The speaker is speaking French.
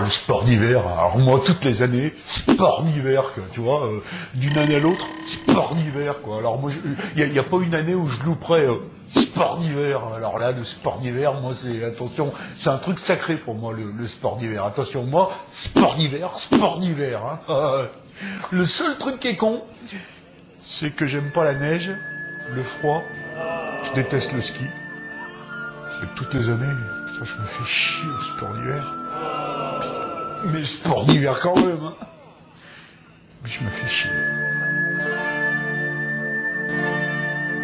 Le sport d'hiver. Alors moi, toutes les années, sport d'hiver, tu vois, euh, d'une année à l'autre, sport d'hiver, quoi. Alors moi, il n'y a, pas une année où je louperais euh, sport d'hiver. Alors là, le sport d'hiver, moi, c'est attention, c'est un truc sacré pour moi, le, sport d'hiver. Attention, moi, sport d'hiver, sport d'hiver. Hein. le seul truc qui est con, c'est que j'aime pas la neige, le froid, je déteste le ski. Et toutes les années, je me fais chier au sport d'hiver. Mais sport d'hiver quand même. Mais je me fais chier.